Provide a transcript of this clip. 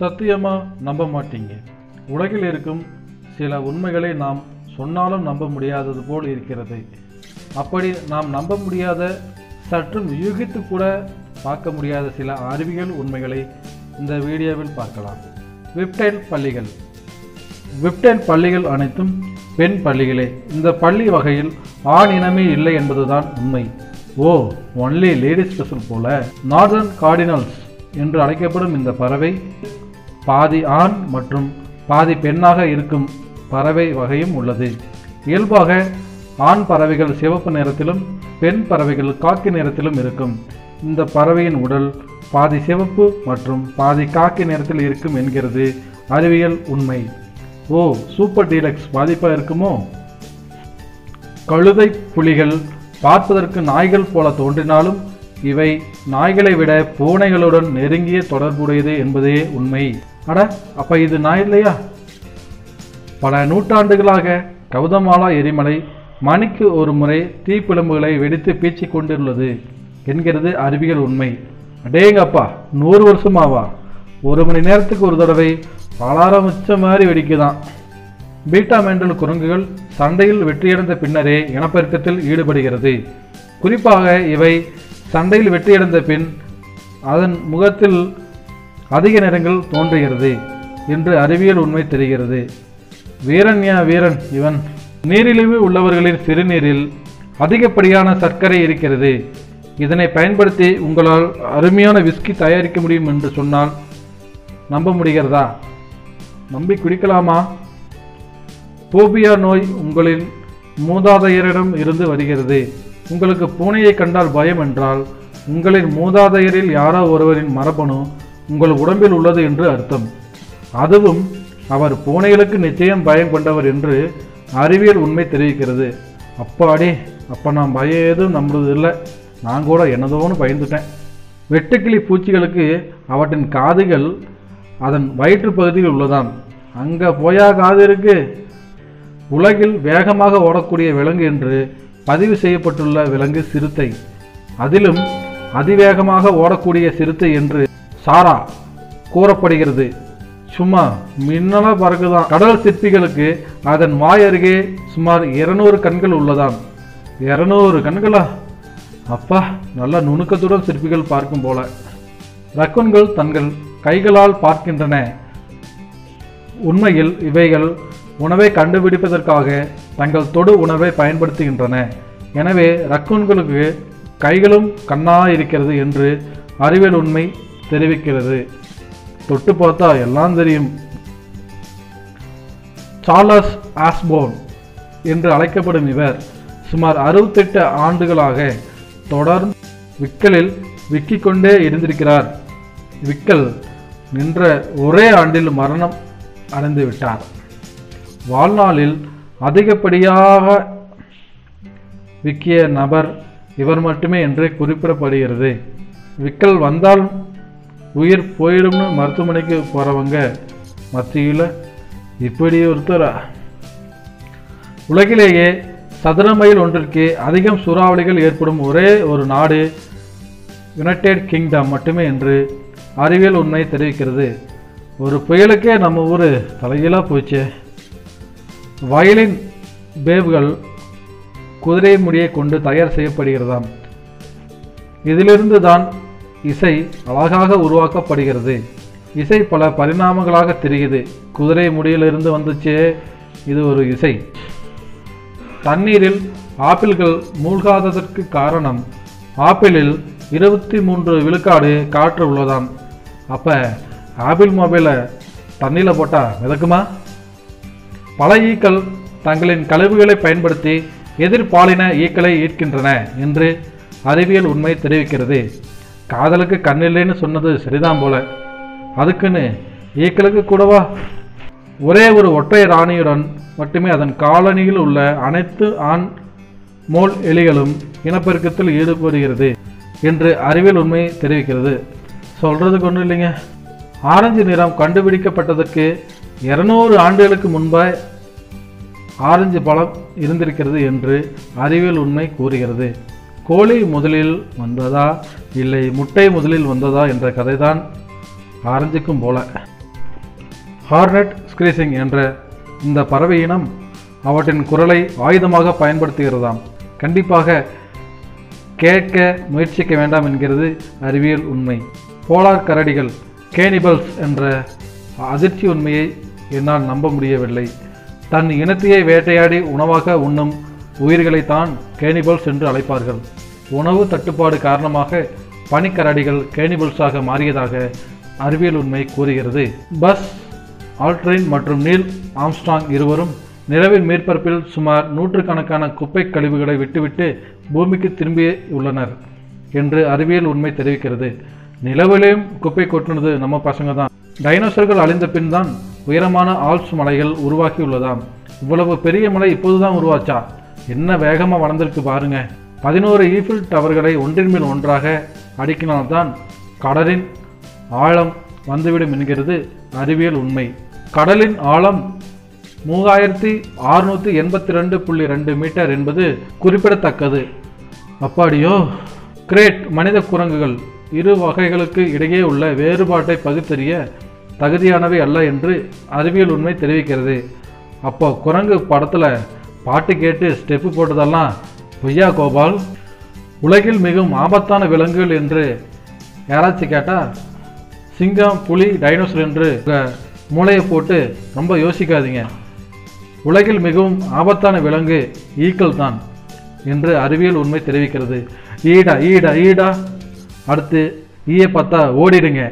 சத்தியமாக நம்ப மாட்டீங்க. உலகில் இருக்கும் சில உண்மைகளை நாம் சொன்னாலும் நம்ப முடியாதது போல் இருக்கிறது. அப்படி நாம் நம்ப முடியாத சற்றும் யூகித்து கூட பார்க்க முடியாத சில அறிவியல் உண்மைகளை இந்த வீடியோவில் பார்க்கலாம். விப்டைன் பள்ளிகள். விப்டைன் பள்ளிகள் அனைத்தும் பெண் பள்ளிகளே. இந்த பள்ளி வகையில் ஆண் இனமே இல்லை என்பதுதான் உண்மை. ஓ ஒன்லி லேடிஸ் ஸ்பெஷல் போல. நார்தர்ன் கார்டினல்ஸ் என்று அழைக்கப்படும் இந்த பறவை பாதி ஆண் மற்றும் பாதி பெண்ணாக இருக்கும் பறவை வகையும் உள்ளது. இயல்பாக ஆண் பறவைகள் சிவப்பு நிறத்திலும் பெண் பறவைகள் காக்கி நிறத்திலும் இருக்கும். இந்த பறவையின் உடல் பாதி சிவப்பு மற்றும் பாதி காக்கி நிறத்தில் இருக்கும் என்கிறது அறிவியல் உண்மை. ஓ சூப்பர் டீலக்ஸ் பாதிப்பாக இருக்குமோ? கழுதை புலிகள் பார்ப்பதற்கு நாய்கள் போல தோன்றினாலும் இவை நாய்களை விட பூனைகளுடன் நெருங்கிய தொடர்புடையது என்பதே உண்மை. அட அப்ப இது நாய் இல்லையா? பல நூற்றாண்டுகளாக கௌதமாலா எரிமலை மணிக்கு ஒரு முறை தீப்பிழம்புகளை வெடித்து பீச்சிக் கொண்டுள்ளது என்கிறது அறிவியல் உண்மை. அடேங்கப்பா நூறு வருஷமாவா? ஒரு மணி நேரத்துக்கு ஒரு தடவை அலாரம் உச்ச மாதிரி வெடிக்குதான். பீட்டா மெண்டல் குரங்குகள் சண்டையில் வெற்றியடைந்த பின்னரே இனப்பெருக்கத்தில் ஈடுபடுகிறது. குறிப்பாக இவை சண்டையில் வெற்றியடைந்த பின் அதன் முகத்தில் அதிக நிறங்கள் தோன்றுகிறது என்று அறிவியல் உண்மை தெரிகிறது. வீரன் யா வீரன் இவன். நீரிழிவு உள்ளவர்களின் சிறுநீரில் அதிகப்படியான சர்க்கரை இருக்கிறது. இதனை பயன்படுத்தி உங்களால் அருமையான விஸ்கி தயாரிக்க முடியும் என்று சொன்னால் நம்ப முடிகிறதா? நம்பி குடிக்கலாமா? போபியா நோய் உங்களின் மூதாதையரிடம் இருந்து வருகிறது. உங்களுக்கு பூனையை கண்டால் பயம் என்றால் உங்களின் மூதாதையரில் யாரோ ஒருவரின் மரபணு உங்கள் உடம்பில் உள்ளது என்று அர்த்தம். அதுவும் அவர் பூனைகளுக்கு நிச்சயம் பயம் கொண்டவர் என்று அறிவியல் உண்மை தெரிவிக்கிறது. அப்பாடி அப்போ நான் பயம் ஏதும் நம்புறது இல்லை. நான் கூட என்னதோன்னு பயந்துட்டேன். வெட்டுக்கிளி பூச்சிகளுக்கு அவற்றின் காதுகள் அதன் வயிற்று பகுதியில் உள்ளதாம். அங்கே போயா காது இருக்கு. உலகில் வேகமாக ஓடக்கூடிய விலங்கு என்று பதிவு செய்யப்பட்டுள்ள விலங்கு சிறுத்தை. அதிலும் அதிவேகமாக ஓடக்கூடிய சிறுத்தை என்று சாரா கூறப்படுகிறது. சும்மா மின்னல பறகுதான் கடல் சிற்பிகளுக்கு அதன் வாய் அருகே சுமார் இருநூறு கண்கள் உள்ளதாம். இருநூறு கண்களா? அப்பா நல்ல நுணுக்கத்துடன் சிற்பிகள் பார்க்கும் போல. ரக்குன்கள் தங்கள் கைகளால் பார்க்கின்றன. உண்மையில் இவைகள் உணவை கண்டுபிடிப்பதற்காக தங்கள் தொடு உணவை பயன்படுத்துகின்றன. எனவே ரக்கூன்களுக்கு கைகளும் கண்ணாக இருக்கிறது என்று அறிவியல் உண்மை தெரிவிக்கிறது. தொட்டு பார்த்தா எல்லாம் தெரியும். சார்லஸ் ஆஸ்போன் என்று அழைக்கப்படும் இவர் சுமார் அறுபத்தெட்டு ஆண்டுகளாக தொடர்ந்து விக்கலில் விக்கிக் கொண்டே இருந்திருக்கிறார். விக்கல் நின்ற ஒரே ஆண்டில் மரணம் அடைந்து விட்டார் வாழ்நாளில் அதிகப்படியாக விக்கிய நபர் இவர் மட்டுமே என்று குறிப்பிடப்படுகிறது. விக்கல் வந்தால் உயிர் போயிடும்னு மருத்துவமனைக்கு போகிறவங்க மத்தியில் இப்படி ஒருத்தரா? உலகிலேயே சதுர மைல் ஒன்றிற்கு அதிகம் சூறாவளிகள் ஏற்படும் ஒரே ஒரு நாடு யுனைடெட் கிங்டம் மட்டுமே என்று அறிவியல் உண்மை தெரிவிக்கிறது. ஒரு புயலுக்கே நம்ம ஊர் தலைகீழாக போச்சு. வயலின் பேவ்கள் குதிரை முடியை கொண்டு தயார் செய்யப்படுகிறதாம். இதிலிருந்து தான் இசை அழகாக உருவாக்கப்படுகிறது. இசை பல பரிணாமங்களாக தெரியுது குதிரை முடியிலிருந்து வந்துச்சே இது ஒரு இசை. தண்ணீரில் ஆப்பிள்கள் மூழ்காததற்கு காரணம் ஆப்பிளில் இருபத்தி மூன்று விழுக்காடு காற்று உள்ளதாம். அப்போ ஆப்பிள் மொபைலை தண்ணியில் போட்டால் மிதக்குமா? பல ஈக்கள் தங்களின் கழிவுகளை பயன்படுத்தி எதிர்பாலின ஈக்களை ஈர்க்கின்றன என்று அறிவியல் உண்மை தெரிவிக்கிறது. காதலுக்கு கண்ணில்லைன்னு சொன்னது சரிதான் போல. அதுக்குன்னு ஈக்களுக்கு கூடவா? ஒரே ஒரு ஒற்றை ராணியுடன் மட்டுமே அதன் காலனியில் உள்ள அனைத்து ஆண் மோல் எலிகளும் இனப்பெருக்கத்தில் ஈடுபடுகிறது என்று அறிவியல் உண்மை தெரிவிக்கிறது. சொல்றதுக்கு ஒன்றும் இல்லைங்க. ஆரஞ்சு நிறம் கண்டுபிடிக்கப்பட்டதற்கு இருநூறு ஆண்டுகளுக்கு முன்பாக ஆரஞ்சு பழம் இருந்திருக்கிறது என்று அறிவியல் உண்மை கூறுகிறது. கோழி முதலில் வந்ததா? இல்லை முட்டை முதலில் வந்ததா என்ற கதைதான் ஆரஞ்சுக்கும் போல. ஹார்னட் ஸ்கிரீசிங் என்ற இந்த பறவை இனம் அவற்றின் குரலை ஆயுதமாக பயன்படுத்துகிறதாம். கண்டிப்பாக கேட்க முயற்சிக்க வேண்டாம் என்கிறது அறிவியல் உண்மை. போலார் கரடிகள் கேனிபல்ஸ் என்ற அதிர்ச்சி உண்மையை என்னால் நம்ப முடியவில்லை. தன் இனத்தையே வேட்டையாடி உணவாக உண்ணும் உயிர்களைத்தான் கேனிபல்ஸ் என்று அழைப்பார்கள். உணவு தட்டுப்பாடு காரணமாக பனிக்கரடிகள் கேனிபல்ஸாக மாறியதாக அறிவியல் உண்மை கூறுகிறது. பஸ் ஆல்ட்ரின் மற்றும் நீல் ஆம்ஸ்டாங் இருவரும் நிலவின் மேற்பரப்பில் சுமார் நூற்றுக்கணக்கான குப்பை கழிவுகளை விட்டுவிட்டு பூமிக்கு திரும்பி உள்ளனர் என்று அறிவியல் உண்மை தெரிவிக்கிறது. நிலவிலேயும் குப்பை கொட்டுனது நம்ம பசங்க தான் டைனோசர்கள் அழிந்த பின் தான் உயரமான ஆல்ப்ஸ் மலைகள் உருவாகியுள்ளதாம். இவ்வளவு பெரிய மலை இப்போதுதான் உருவாச்சா? என்ன வேகமா வளர்ந்திருக்கு பாருங்க. பதினோரு ஈஃபில் டவர்களை ஒன்றின் மேல் ஒன்றாக அடுக்கினால்தான் கடலின் ஆழம் வந்துவிடும் என்கிறது அறிவியல் உண்மை. கடலின் ஆழம் மூவாயிரத்தி அறுநூற்றி எண்பத்தி ரெண்டு புள்ளி ரெண்டு மீட்டர் என்பது குறிப்பிடத்தக்கது. அப்பாடியோ! கிரேட் மனித குரங்குகள் இரு வகைகளுக்கு இடையே உள்ள வேறுபாட்டை பகுத்தறிய தகுதியானவை அல்ல என்று அறிவியல் உண்மை தெரிவிக்கிறது. அப்போ குரங்கு படத்தில் பாட்டு கேட்டு ஸ்டெப்பு போட்டதெல்லாம் பொய்யா கோபால்? உலகில் மிகவும் ஆபத்தான விலங்குகள் என்று யாராச்சும் கேட்டால் சிங்கம் புலி டைனோசர் என்று மூளையை போட்டு ரொம்ப யோசிக்காதீங்க. உலகில் மிகவும் ஆபத்தான விலங்கு ஈக்கள் தான் என்று அறிவியல் உண்மை தெரிவிக்கிறது. ஈடா ஈடா ஈடா. அடுத்து ஈயை பார்த்தா ஓடிடுங்க.